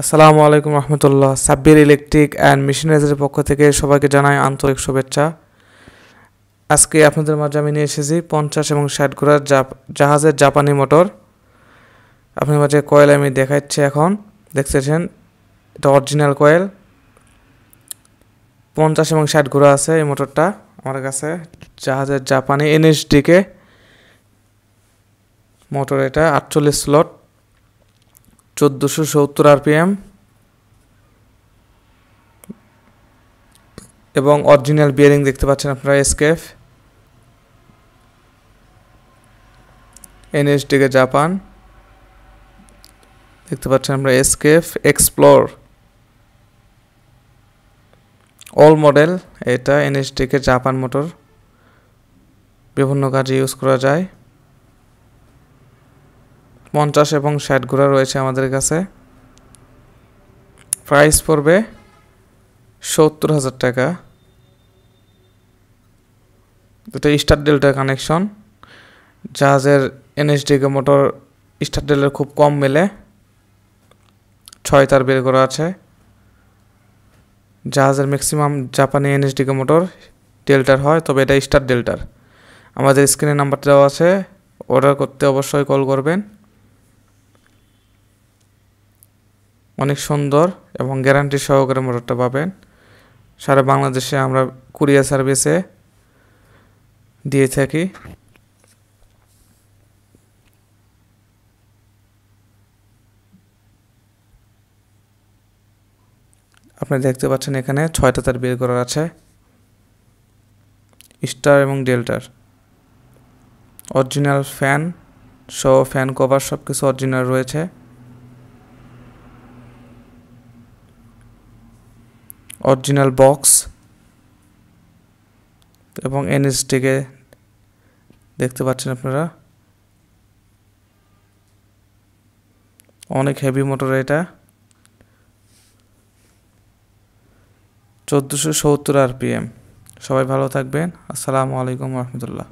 আসসালামু আলাইকুম রহমতুল্লাহ। সাব্বির ইলেকট্রিক অ্যান্ড মেশিনারিজের পক্ষ থেকে সবাইকে জানাই আন্তরিক শুভেচ্ছা। আজকে আপনাদের মাঝে আমি নিয়ে এসেছি পঞ্চাশ এবং ষাট ঘোড়ার জাহাজের জাপানি মোটর। আপনার মাঝে কয়েল আমি দেখাচ্ছি এখন। দেখতেছেন, এটা অরিজিনাল কয়েল পঞ্চাশ এবং ষাট ঘোড়া আছে এই মোটরটা আমার কাছে, জাহাজের জাপানি এনএসডিকে মোটর এটা আটচল্লিশ স্লট চোদ্দোশো সত্তর আরপিএম এবং অরিজিনাল বিয়ারিং দেখতে পাচ্ছেন আপনারা এসকেফ এনএসডিকে জাপান, দেখতে পাচ্ছেন আমরা এসকেফ এক্সপ্লোর, অল মডেল, এটা এনএসডিকে জাপান মোটর, বিভিন্ন কাজে ইউজ করা যায়। পঞ্চাশ এবং ষাট ঘোড়া রয়েছে আমাদের কাছে। প্রাইস পড়বে সত্তর হাজার টাকা। এটা স্টার ডেল্টা কানেকশন জাহাজের এনএসডিকে মোটর স্টার ডেলের খুব কম মেলে। ছয় তার বের করা আছে। জাহাজের ম্যাক্সিমাম জাপানি এনএসডিকে মোটর ডেল্টার হয়, তবে এটা স্টার ডেল্টার আমাদের স্ক্রিনে নাম্বারটা দেওয়া আছে। অর্ডার করতে অবশ্যই কল করবেন। অনেক সুন্দর এবং গ্যারান্টি সহকারে মোটরটা পাবেন। সারা বাংলাদেশে আমরা কুরিয়ার সার্ভিসে দিয়ে থাকি। আপনি দেখতে পাচ্ছেন এখানে ছয়টা তার বের করার আছে। স্টার এবং ডেল্টার। অরিজিনাল ফ্যান সহ ফ্যান কভার সব কিছু অরিজিনাল রয়েছে। অরিজিনাল বক্স এবং এনএসটিকে দেখতে পাচ্ছেন আপনারা। অনেক হেভি মোটর এটা। চোদ্দোশো সত্তর আরপিএম সবাই ভালো থাকবেন। আসসালামু আলাইকুম রহমতুল্লাহ।